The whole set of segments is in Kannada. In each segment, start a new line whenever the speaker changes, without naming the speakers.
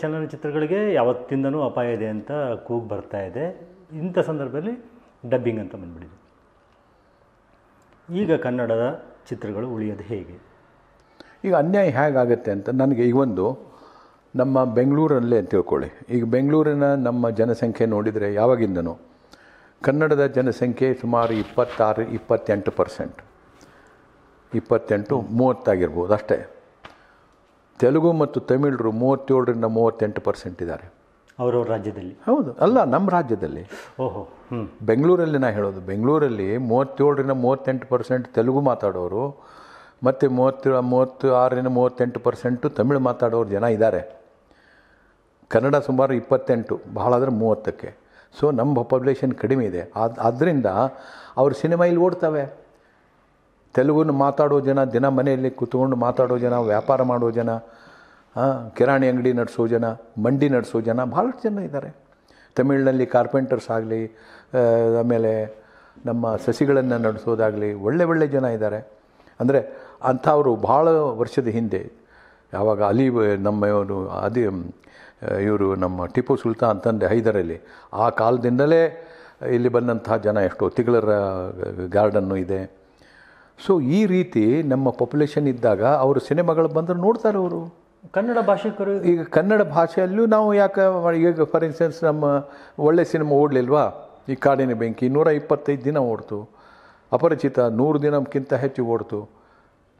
ಚಲನಚಿತ್ರಗಳಿಗೆ ಯಾವತ್ತಿಂದನೂ ಅಪಾಯ ಇದೆ ಅಂತ ಕೂಗ್ ಬರ್ತಾ ಇದೆ. ಇಂಥ ಸಂದರ್ಭದಲ್ಲಿ ಡಬ್ಬಿಂಗ್ ಅಂತ ಬಂದ್ಬಿಟ್ಟಿದೆ. ಈಗ ಕನ್ನಡದ ಚಿತ್ರಗಳು ಉಳಿಯೋದು ಹೇಗೆ?
ಈಗ ಅನ್ಯಾಯ ಹೇಗಾಗುತ್ತೆ ಅಂತ ನನಗೆ ಈಗ ಒಂದು ನಮ್ಮ ಬೆಂಗಳೂರಲ್ಲೇ ತಿಳ್ಕೊಳ್ಳಿ. ಈಗ ಬೆಂಗಳೂರಿನ ನಮ್ಮ ಜನಸಂಖ್ಯೆ ನೋಡಿದರೆ ಯಾವಾಗಿಂದನೂ ಕನ್ನಡದ ಜನಸಂಖ್ಯೆ ಸುಮಾರು ಇಪ್ಪತ್ತಾರು, ಇಪ್ಪತ್ತೆಂಟು ಪರ್ಸೆಂಟ್ ಇಪ್ಪತ್ತೆಂಟು, ಮೂವತ್ತಾಗಿರ್ಬೋದು ಅಷ್ಟೇ. ತೆಲುಗು ಮತ್ತು ತಮಿಳರು ಮೂವತ್ತೇಳರಿಂದ ಮೂವತ್ತೆಂಟು ಪರ್ಸೆಂಟ್ ಇದ್ದಾರೆ.
ಅವರವ್ರ ರಾಜ್ಯದಲ್ಲಿ?
ಹೌದು. ಅಲ್ಲ ನಮ್ಮ ರಾಜ್ಯದಲ್ಲಿ.
ಓಹೋ ಹ್ಞೂ
ಬೆಂಗಳೂರಲ್ಲಿ ನಾ ಹೇಳೋದು ಬೆಂಗಳೂರಲ್ಲಿ ಮೂವತ್ತೇಳರಿಂದ ಮೂವತ್ತೆಂಟು ಪರ್ಸೆಂಟ್ ತೆಲುಗು ಮಾತಾಡೋರು ಮತ್ತು ಮೂವತ್ತು ಮೂವತ್ತು ಆರರಿಂದ ಮೂವತ್ತೆಂಟು ಪರ್ಸೆಂಟು ತಮಿಳು ಮಾತಾಡೋರು ಜನ ಇದ್ದಾರೆ. ಕನ್ನಡ ಸುಮಾರು ಇಪ್ಪತ್ತೆಂಟು ಭಾಳ ಆದರೆ ಮೂವತ್ತಕ್ಕೆ. ಸೊ ನಮ್ಮ ಪಾಪ್ಯುಲೇಷನ್ ಕಡಿಮೆ ಇದೆ. ಅದು ಅದರಿಂದ ಅವ್ರ ಸಿನಿಮಾ ಇಲ್ಲಿ ಓಡ್ತವೆ. ತೆಲುಗುನ ಮಾತಾಡೋ ಜನ, ದಿನ ಮನೆಯಲ್ಲಿ ಕೂತ್ಕೊಂಡು ಮಾತಾಡೋ ಜನ, ವ್ಯಾಪಾರ ಮಾಡೋ ಜನ ಕಿರಾಣಿ ಅಂಗಡಿ ನಡೆಸೋ ಜನ, ಮಂಡಿ ನಡೆಸೋ ಜನ ಭಾಳಷ್ಟು ಜನ ಇದ್ದಾರೆ. ತಮಿಳಿನಲ್ಲಿ ಕಾರ್ಪೆಂಟರ್ಸ್ ಆಗಲಿ ಆಮೇಲೆ ನಮ್ಮ ಸಸಿಗಳನ್ನು ನಡೆಸೋದಾಗಲಿ, ಒಳ್ಳೆ ಒಳ್ಳೆ ಜನ ಇದ್ದಾರೆ. ಅಂದರೆ ಅಂಥವರು ಭಾಳ ವರ್ಷದ ಹಿಂದೆ, ಯಾವಾಗ ಅಲಿ, ನಮ್ಮ ಇವರು, ಅದಿ, ಇವರು ನಮ್ಮ ಟಿಪ್ಪು ಸುಲ್ತಾನ್ ಅಂತಂದೆ ಹೈದರಲ್ಲಿ, ಆ ಕಾಲದಿಂದಲೇ ಇಲ್ಲಿ ಬಂದಂತಹ ಜನ ಎಷ್ಟೋ ತಿಗಳರ ಗಾರ್ಡನ್ನು ಇದೆ. ಸೊ ಈ ರೀತಿ ನಮ್ಮ ಪಾಪ್ಯುಲೇಷನ್ ಇದ್ದಾಗ ಅವರು ಸಿನಿಮಾಗಳು ಬಂದರೆ ನೋಡ್ತಾರೆ ಅವರು.
ಕನ್ನಡ ಭಾಷಿಕರು
ಈಗ ಕನ್ನಡ ಭಾಷೆಯಲ್ಲೂ ನಾವು ಯಾಕೆ ಈಗ ಫಾರ್ ಇನ್ಸ್ಟೆನ್ಸ್ ನಮ್ಮ ಒಳ್ಳೆ ಸಿನಿಮಾ ಓಡಲಿಲ್ವಾ? ಈ ಕಾಡಿನ ಬೆಂಕಿ ನೂರ ಇಪ್ಪತ್ತೈದು ದಿನ ಓಡ್ತು. ಅಪರಿಚಿತ ನೂರು ದಿನಕ್ಕಿಂತ ಹೆಚ್ಚು ಓಡ್ತು.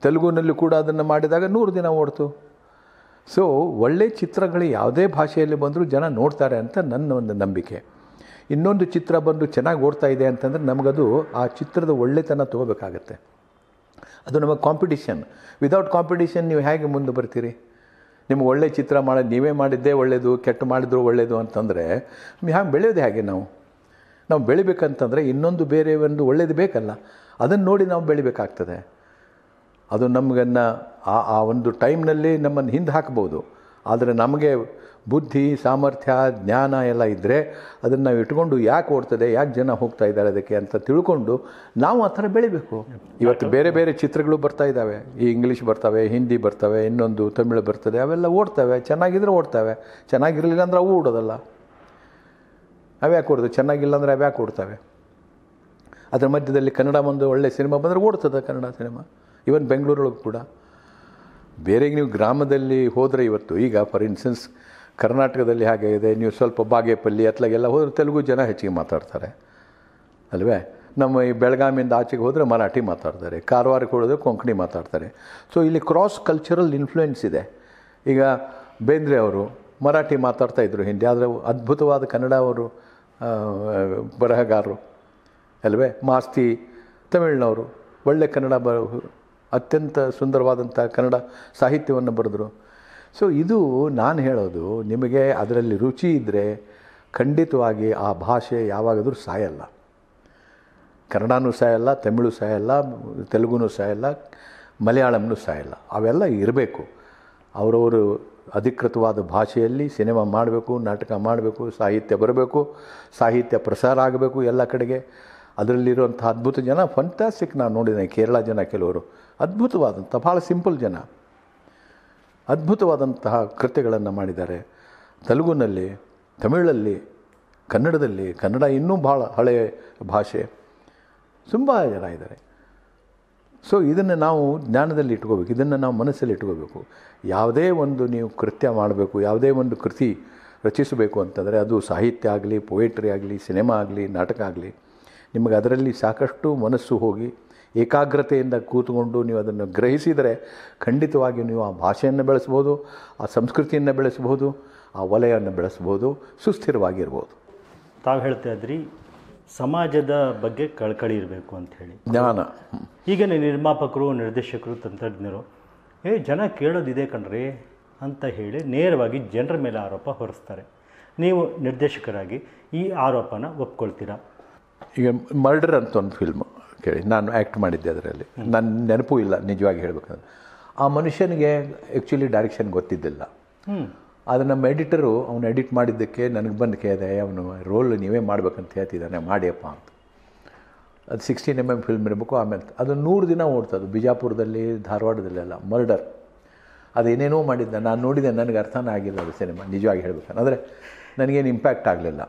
ತೆಲುಗುನಲ್ಲಿ ಕೂಡ ಅದನ್ನು ಮಾಡಿದಾಗ ನೂರು ದಿನ ಓಡ್ತು. ಸೊ ಒಳ್ಳೆ ಚಿತ್ರಗಳು ಯಾವುದೇ ಭಾಷೆಯಲ್ಲಿ ಬಂದರೂ ಜನ ನೋಡ್ತಾರೆ ಅಂತ ನನ್ನ ಒಂದು ನಂಬಿಕೆ. ಇನ್ನೊಂದು ಚಿತ್ರ ಬಂದು ಚೆನ್ನಾಗಿ ಓಡ್ತಾ ಇದೆ ಅಂತಂದರೆ ನಮಗದು ಆ ಚಿತ್ರದ ಒಳ್ಳೆತನ ತೊಗೋಬೇಕಾಗತ್ತೆ. ಅದು ನಮಗೆ ಕಾಂಪಿಟಿಷನ್ ವಿದೌಟ್ ಕಾಂಪಿಟಿಷನ್ ನೀವು ಹೇಗೆ ಮುಂದೆ ಬರ್ತೀರಿ? ನಿಮ್ಗೆ ಒಳ್ಳೆ ಚಿತ್ರ ಮಾಡೋದು ನೀವೇ ಮಾಡಿದ್ದೇ ಒಳ್ಳೆಯದು ಕೆಟ್ಟ ಮಾಡಿದ್ರು ಒಳ್ಳೆಯದು ಅಂತಂದರೆ ಹ್ಯಾಂಗೆ ಬೆಳೆಯೋದು ಹೇಗೆ ನಾವು? ನಾವು ಬೆಳಿಬೇಕಂತಂದರೆ ಇನ್ನೊಂದು ಬೇರೆ ಒಂದು ಒಳ್ಳೇದು ಬೇಕಲ್ಲ. ಅದನ್ನು ನೋಡಿ ನಾವು ಬೆಳಿಬೇಕಾಗ್ತದೆ. ಅದು ನಮಗನ್ನು ಆ ಆ ಒಂದು ಟೈಮ್ನಲ್ಲಿ ನಮ್ಮನ್ನು ಹಿಂದೆ ಹಾಕ್ಬೋದು. ಆದರೆ ನಮಗೆ ಬುದ್ಧಿ, ಸಾಮರ್ಥ್ಯ, ಜ್ಞಾನ ಎಲ್ಲ ಇದ್ದರೆ ಅದನ್ನು ನಾವು ಇಟ್ಕೊಂಡು ಯಾಕೆ ಓಡ್ತದೆ, ಯಾಕೆ ಜನ ಹೋಗ್ತಾ ಇದ್ದಾರೆ ಅದಕ್ಕೆ ಅಂತ ತಿಳ್ಕೊಂಡು ನಾವು ಆ ಥರ ಬೆಳಿಬೇಕು. ಇವತ್ತು ಬೇರೆ ಬೇರೆ ಚಿತ್ರಗಳು ಬರ್ತಾ ಇದ್ದಾವೆ. ಈ ಇಂಗ್ಲೀಷ್ ಬರ್ತವೆ ಹಿಂದಿ ಬರ್ತವೆ, ಇನ್ನೊಂದು ತಮಿಳು ಬರ್ತದೆ, ಅವೆಲ್ಲ ಓಡ್ತವೆ. ಚೆನ್ನಾಗಿದ್ರೆ ಓಡ್ತವೆ. ಚೆನ್ನಾಗಿರಲಿಲ್ಲ ಅಂದ್ರೆ ಅವು ಓಡೋದಲ್ಲ. ಅವ್ಯಾಕೆ ಓಡೋದು? ಚೆನ್ನಾಗಿಲ್ಲ ಅಂದರೆ ಅವ್ಯಾಕೆ ಓಡ್ತವೆ? ಅದರ ಮಧ್ಯದಲ್ಲಿ ಕನ್ನಡ ಒಂದು ಒಳ್ಳೆ ಸಿನಿಮಾ ಬಂದರೆ ಓಡ್ತದೆ ಕನ್ನಡ ಸಿನಿಮಾ. ಈವನ್ ಬೆಂಗಳೂರೊಳಗೆ ಕೂಡ. ಬೇರೆ ನೀವು ಗ್ರಾಮದಲ್ಲಿ ಹೋದರೆ ಇವತ್ತು, ಈಗ ಫಾರ್ ಇನ್ಸ್ಟೆನ್ಸ್ ಕರ್ನಾಟಕದಲ್ಲಿ ಹಾಗೆ ಇದೆ, ನೀವು ಸ್ವಲ್ಪ ಬಾಗೇಪಲ್ಲಿ ಅತ್ಲಾಗೆಲ್ಲ ಹೋದರೆ ತೆಲುಗು ಜನ ಹೆಚ್ಚಿಗೆ ಮಾತಾಡ್ತಾರೆ. ಅಲ್ವೇ? ನಮ್ಮ ಈ ಬೆಳಗಾಮಿಂದ ಆಚೆಗೆ ಹೋದರೆ ಮರಾಠಿ ಮಾತಾಡ್ತಾರೆ, ಕಾರವಾರಕ್ಕೆ ಹೋದರೆ ಕೊಂಕಣಿ ಮಾತಾಡ್ತಾರೆ. ಸೊ ಇಲ್ಲಿ ಕ್ರಾಸ್ ಕಲ್ಚರಲ್ ಇನ್ಫ್ಲೂಯೆನ್ಸ್ ಇದೆ. ಈಗ ಬೇಂದ್ರೆ ಅವರು ಮರಾಠಿ ಮಾತಾಡ್ತಾ ಇದ್ದರು ಹಿಂದಿ, ಆದರೆ ಅದ್ಭುತವಾದ ಕನ್ನಡ ಅವರು ಬರಹಗಾರರು, ಅಲ್ವೇ? ಮಾಸ್ತಿ ತಮಿಳ್ನವರು, ಒಳ್ಳೆ ಕನ್ನಡ ಬ, ಅತ್ಯಂತ ಸುಂದರವಾದಂಥ ಕನ್ನಡ ಸಾಹಿತ್ಯವನ್ನು ಬರೆದರು. ಸೊ ಇದು ನಾನು ಹೇಳೋದು, ನಿಮಗೆ ಅದರಲ್ಲಿ ರುಚಿ ಇದ್ದರೆ ಖಂಡಿತವಾಗಿ ಆ ಭಾಷೆ ಯಾವಾಗಾದರೂ ಸಾಯಲ್ಲ. ಕನ್ನಡನೂ ಸಾಯಲ್ಲ, ತಮಿಳು ಸಾಯಲ್ಲ, ತೆಲುಗುನೂ ಸಾಯಲ್ಲ, ಮಲಯಾಳಂನೂ ಸಾಯಲ್ಲ. ಅವೆಲ್ಲ ಇರಬೇಕು. ಅವರವರು ಅಧಿಕೃತವಾದ ಭಾಷೆಯಲ್ಲಿ ಸಿನಿಮಾ ಮಾಡಬೇಕು, ನಾಟಕ ಮಾಡಬೇಕು, ಸಾಹಿತ್ಯ ಬರಬೇಕು, ಸಾಹಿತ್ಯ ಪ್ರಸಾರ ಆಗಬೇಕು ಎಲ್ಲ ಕಡೆಗೆ. ಅದರಲ್ಲಿರುವಂಥ ಅದ್ಭುತ ಜನ ಫಂಟಾಸ್ಟಿಕ್ ನಾನು ನೋಡಿದ್ದೇನೆ ಕೇರಳ ಜನ ಕೆಲವರು. ಅದ್ಭುತವಾದಂಥ ಭಾಳ ಸಿಂಪಲ್ ಜನ. ಅದ್ಭುತವಾದಂತಹ ಕೃತ್ಯಗಳನ್ನು ಮಾಡಿದ್ದಾರೆ. ತೆಲುಗುನಲ್ಲಿ, ತಮಿಳಲ್ಲಿ, ಕನ್ನಡದಲ್ಲಿ, ಕನ್ನಡ ಇನ್ನೂ ಭಾಳ ಹಳೆಯ ಭಾಷೆ. ತುಂಬ ಜನ ಇದ್ದಾರೆ. ಸೊ ಇದನ್ನು ನಾವು ಜ್ಞಾನದಲ್ಲಿ ಇಟ್ಕೋಬೇಕು. ಇದನ್ನು ನಾವು ಮನಸ್ಸಲ್ಲಿ ಇಟ್ಕೋಬೇಕು. ಯಾವುದೇ ಒಂದು ನೀವು ಕೃತ್ಯ ಮಾಡಬೇಕು, ಯಾವುದೇ ಒಂದು ಕೃತಿ ರಚಿಸಬೇಕು ಅಂತಂದರೆ ಅದು ಸಾಹಿತ್ಯ ಆಗಲಿ ಪೊಯೆಟ್ರಿ ಆಗಲಿ ಸಿನಿಮಾ ಆಗಲಿ, ನಾಟಕ ಆಗಲಿ, ನಿಮಗೆ ಅದರಲ್ಲಿ ಸಾಕಷ್ಟು ಮನಸ್ಸು ಹೋಗಿ ಏಕಾಗ್ರತೆಯಿಂದ ಕೂತ್ಕೊಂಡು ನೀವು ಅದನ್ನು ಗ್ರಹಿಸಿದರೆ ಖಂಡಿತವಾಗಿ ನೀವು ಆ ಭಾಷೆಯನ್ನು ಬೆಳೆಸ್ಬೋದು ಆ ಸಂಸ್ಕೃತಿಯನ್ನು ಬೆಳೆಸ್ಬೋದು ಆ ವಲಯವನ್ನು ಬೆಳೆಸ್ಬೋದು ಸುಸ್ಥಿರವಾಗಿರ್ಬೋದು.
ತಾವು ಹೇಳ್ತಾ ಇದ್ರಿ ಸಮಾಜದ ಬಗ್ಗೆ ಕಳ್ಕಳಿ ಇರಬೇಕು ಅಂತ ಹೇಳಿ.
ಜ್ಞಾನ.
ಈಗಿನ ನಿರ್ಮಾಪಕರು ನಿರ್ದೇಶಕರು ತಂತ್ರಜ್ಞರು ಏ ಜನ ಕೇಳೋದಿದೆ ಕಣ್ರಿ ಅಂತ ಹೇಳಿ ನೇರವಾಗಿ ಜನರ ಮೇಲೆ ಆರೋಪ ಹೊರಿಸ್ತಾರೆ. ನೀವು ನಿರ್ದೇಶಕರಾಗಿ ಈ ಆರೋಪನ ಒಪ್ಕೊಳ್ತೀರಾ?
ಈಗ ಮರ್ಡರ್ ಅಂತ ಒಂದು ಫಿಲ್ಮ್ ಕೇಳಿ. ನಾನು ಆ್ಯಕ್ಟ್ ಮಾಡಿದ್ದೆ ಅದರಲ್ಲಿ. ನನ್ನ ನೆನಪು ಇಲ್ಲ ನಿಜವಾಗಿ ಹೇಳಬೇಕಂದ್ರೆ. ಆ ಮನುಷ್ಯನಿಗೆ ಆ್ಯಕ್ಚುಲಿ ಡೈರೆಕ್ಷನ್ ಗೊತ್ತಿದ್ದಿಲ್ಲ. ಆದರೆ ನಮ್ಮ ಎಡಿಟರು ಅವನು ಎಡಿಟ್ ಮಾಡಿದ್ದಕ್ಕೆ ನನಗೆ ಬಂದು ಕೇಳಿದೆ ಅವನು ರೋಲ್ ನೀವೇ ಮಾಡ್ಬೇಕಂತ ಹೇಳ್ತಿದ್ದಾನೆ ಮಾಡಿಯಪ್ಪ ಅಂತ. ಅದು ಸಿಕ್ಸ್ಟೀನ್ ಎಂ ಎಂ ಫಿಲ್ಮ್ ಇರಬೇಕು ಆಮೇಲೆ ಅದು ನೂರು ದಿನ ಓಡ್ತದೆ. ಬಿಜಾಪುರದಲ್ಲಿ ಧಾರವಾಡದಲ್ಲೆಲ್ಲ ಮರ್ಡರ್ ಅದು ಏನೇನೋ ಮಾಡಿದ್ದ. ನಾನು ನೋಡಿದೆ ನನಗೆ ಅರ್ಥನೇ ಆಗಿಲ್ಲ ಅದು ಸಿನಿಮಾ ನಿಜವಾಗಿ ಹೇಳ್ಬೇಕಂದ್ರೆ. ಅಂದರೆ ನನಗೇನು ಇಂಪ್ಯಾಕ್ಟ್ ಆಗಲಿಲ್ಲ.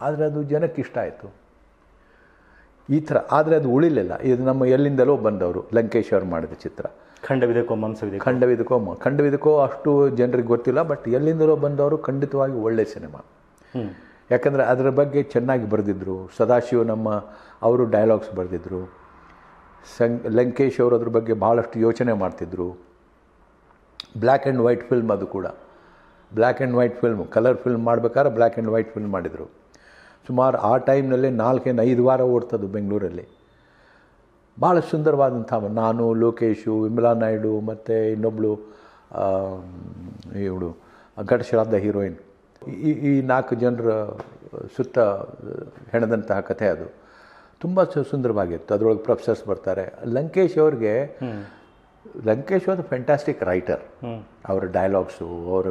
ಆದರೆ ಅದು ಜನಕ್ಕೆ ಇಷ್ಟ ಆಯಿತು. ಈ ಥರ ಆದರೆ ಅದು ಉಳಿಲಿಲ್ಲ. ಇದು ನಮ್ಮ ಎಲ್ಲಿಂದಲೋ ಬಂದವರು ಲಂಕೇಶ್ ಅವರು ಮಾಡಿದ ಚಿತ್ರ.
ಖಂಡವಿದಕ್ಕೋ ಮಾಂಸವಿದೆ
ಖಂಡವಿದಕ್ಕೋ ಖಂಡವಿದಕ್ಕೋ ಅಷ್ಟು ಜನರಿಗೆ ಗೊತ್ತಿಲ್ಲ ಬಟ್ ಎಲ್ಲಿಂದಲೋ ಬಂದವರು ಖಂಡಿತವಾಗಿ ಒಳ್ಳೆಯ ಸಿನಿಮಾ. ಯಾಕಂದರೆ ಅದರ ಬಗ್ಗೆ ಚೆನ್ನಾಗಿ ಬರೆದಿದ್ದರು ಸದಾಶಿವ ನಮ್ಮ ಅವರು ಡೈಲಾಗ್ಸ್ ಬರೆದಿದ್ರು. ಸಂ ಲಂಕೇಶ್ ಅವರು ಅದ್ರ ಬಗ್ಗೆ ಭಾಳಷ್ಟು ಯೋಚನೆ ಮಾಡ್ತಿದ್ರು. ಬ್ಲ್ಯಾಕ್ ಆ್ಯಂಡ್ ವೈಟ್ ಫಿಲ್ಮ್ ಅದು ಕೂಡ. Black and white film colour film ಮಾಡ್ಬೇಕಾದ್ರೆ ಬ್ಲ್ಯಾಕ್ ಆ್ಯಂಡ್ ವೈಟ್ ಫಿಲ್ಮ್ ಮಾಡಿದರು. ಸುಮಾರು ಆ ಟೈಮ್ನಲ್ಲೇ ನಾಲ್ಕೇನು ಐದು ವಾರ ಓಡ್ತದ್ದು ಬೆಂಗಳೂರಲ್ಲಿ. ಭಾಳ ಸುಂದರವಾದಂಥ ನಾನು ಲೋಕೇಶು ವಿಮಲಾ ನಾಯ್ಡು ಮತ್ತು ಇನ್ನೊಬ್ಬಳು ಇವಳು ಘಟಶ್ರಾದ್ದ ಹೀರೋಯಿನ್. ಈ ಈ ನಾಲ್ಕು ಜನರ ಸುತ್ತ ಹೆಣದಂತಹ ಕಥೆ ಅದು. ತುಂಬ ಸು- ಸುಂದರವಾಗಿತ್ತು. ಅದರೊಳಗೆ ಪ್ರೊಫೆಸರ್ಸ್ ಬರ್ತಾರೆ. ಲಂಕೇಶ್ ಅವ್ರಿಗೆ ಲಂಕೇಶ್ ಒಂದು ಫ್ಯಾಂಟಾಸ್ಟಿಕ್ ರೈಟರ್ ಅವರ ಡೈಲಾಗ್ಸು ಅವರ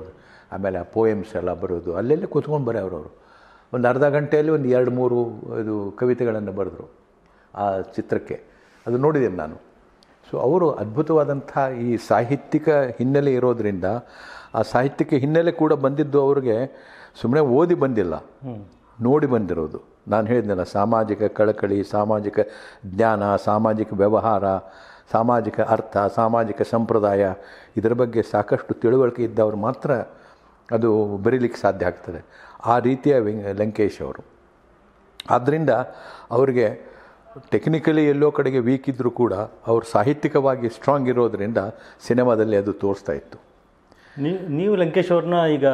ಆಮೇಲೆ ಆ ಪೋಯಮ್ಸ್ ಎಲ್ಲ ಬರೋದು. ಅಲ್ಲೆಲ್ಲೇ ಕೂತ್ಕೊಂಡು ಬರೋ ಅವರು. ಒಂದು ಅರ್ಧ ಗಂಟೆಯಲ್ಲಿ ಒಂದು ಎರಡು ಮೂರು ಇದು ಕವಿತೆಗಳನ್ನು ಬರೆದ್ರು ಆ ಚಿತ್ರಕ್ಕೆ. ಅದು ನೋಡಿದ್ದೇನೆ ನಾನು. ಸೊ ಅವರು ಅದ್ಭುತವಾದಂಥ ಈ ಸಾಹಿತ್ಯಿಕ ಹಿನ್ನೆಲೆ ಇರೋದರಿಂದ ಆ ಸಾಹಿತ್ಯಕ್ಕೆ ಹಿನ್ನೆಲೆ ಕೂಡ ಬಂದಿದ್ದು ಅವ್ರಿಗೆ ಸುಮ್ಮನೆ ಓದಿ ಬಂದಿಲ್ಲ. ನೋಡಿ ಬಂದಿರೋದು. ನಾನು ಹೇಳಿದ್ನಲ್ಲ, ಸಾಮಾಜಿಕ ಕಳಕಳಿ, ಸಾಮಾಜಿಕ ಜ್ಞಾನ, ಸಾಮಾಜಿಕ ವ್ಯವಹಾರ, ಸಾಮಾಜಿಕ ಅರ್ಥ, ಸಾಮಾಜಿಕ ಸಂಪ್ರದಾಯ, ಇದರ ಬಗ್ಗೆ ಸಾಕಷ್ಟು ತಿಳುವಳಿಕೆ ಇದ್ದವರು ಮಾತ್ರ ಅದು ಬರೀಲಿಕ್ಕೆ ಸಾಧ್ಯ ಆಗ್ತದೆ. ಆ ರೀತಿಯ ಲಂಕೇಶ್ ಅವರು. ಆದ್ದರಿಂದ ಅವರಿಗೆ ಟೆಕ್ನಿಕಲಿ ಎಲ್ಲೋ ಕಡೆಗೆ ವೀಕ್ ಇದ್ದರೂ ಕೂಡ ಅವರು ಸಾಹಿತ್ಯಿಕವಾಗಿ ಸ್ಟ್ರಾಂಗ್ ಇರೋದರಿಂದ ಸಿನಿಮಾದಲ್ಲಿ ಅದು ತೋರಿಸ್ತಾ ಇತ್ತು.
ನೀವು ನೀವು ಲಂಕೇಶ್ ಅವ್ರನ್ನ ಈಗ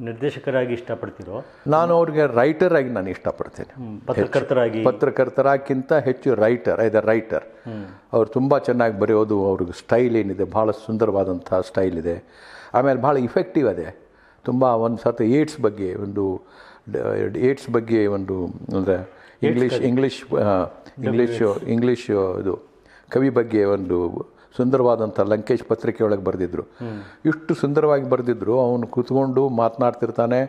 ನಿರ್ದೇಶಕರಾಗಿ ಇಷ್ಟಪಡ್ತೀರೋ?
ನಾನು ಅವ್ರಿಗೆ ರೈಟರ್ ಆಗಿ ನಾನು ಇಷ್ಟಪಡ್ತೇನೆ.
ಪತ್ರಕರ್ತರಾಗಿ.
ಪತ್ರಕರ್ತರಾಗಿಂತ ಹೆಚ್ಚು ರೈಟರ್ ಐದ ರೈಟರ್ ಅವ್ರು ತುಂಬ ಚೆನ್ನಾಗಿ ಬರೆಯೋದು ಅವ್ರಿಗೆ ಸ್ಟೈಲ್ ಏನಿದೆ ಭಾಳ ಸುಂದರವಾದಂಥ ಸ್ಟೈಲ್ ಇದೆ. ಆಮೇಲೆ ಭಾಳ ಇಫೆಕ್ಟಿವ್ ಅದೇ. ತುಂಬ ಒಂದು ಸತ ಏಡ್ಸ್ ಬಗ್ಗೆ ಒಂದು ಏಡ್ಸ್ ಬಗ್ಗೆ ಒಂದು ಅಂದರೆ ಇಂಗ್ಲೀಷ್ ಇಂಗ್ಲೀಷ್ ಇಂಗ್ಲೀಷು ಇಂಗ್ಲೀಷು ಇದು ಕವಿ ಬಗ್ಗೆ ಒಂದು ಸುಂದರವಾದಂಥ ಲಂಕೇಶ್ ಪತ್ರಿಕೆ ಒಳಗೆ ಬರೆದಿದ್ರು. ಇಷ್ಟು ಸುಂದರವಾಗಿ ಬರೆದಿದ್ರು ಅವನು ಕೂತ್ಕೊಂಡು ಮಾತನಾಡ್ತಿರ್ತಾನೆ